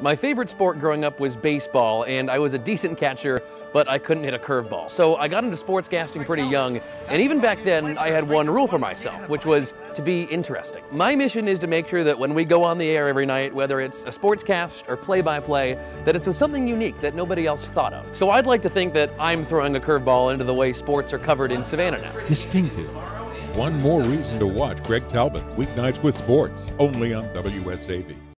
My favorite sport growing up was baseball, and I was a decent catcher, but I couldn't hit a curveball. So I got into sportscasting pretty young, and even back then, I had one rule for myself, which was to be interesting. My mission is to make sure that when we go on the air every night, whether it's a sportscast or play by play, that it's with something unique that nobody else thought of. So I'd like to think that I'm throwing a curveball into the way sports are covered in Savannah now. Distinctive. One more reason to watch Greg Talbott, weeknights with sports, only on WSAV.